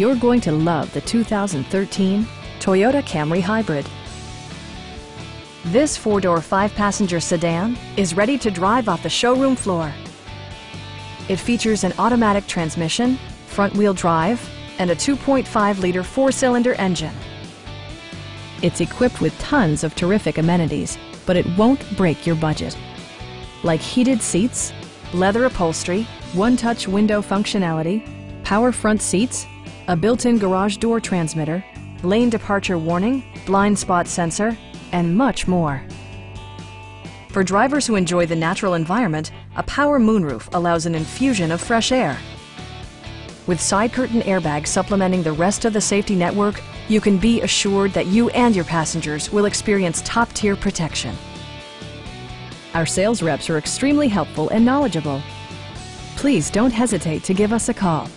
You're going to love the 2013 Toyota Camry Hybrid. This four-door, five-passenger sedan is ready to drive off the showroom floor. It features an automatic transmission, front-wheel drive, and a 2.5-liter four-cylinder engine. It's equipped with tons of terrific amenities, but it won't break your budget. Like heated seats, leather upholstery, one-touch window functionality, power front seats, a built-in garage door transmitter, lane departure warning, blind spot sensor, and much more. For drivers who enjoy the natural environment, a power moonroof allows an infusion of fresh air. With side curtain airbags supplementing the rest of the safety network, you can be assured that you and your passengers will experience top-tier protection. Our sales reps are extremely helpful and knowledgeable. Please don't hesitate to give us a call.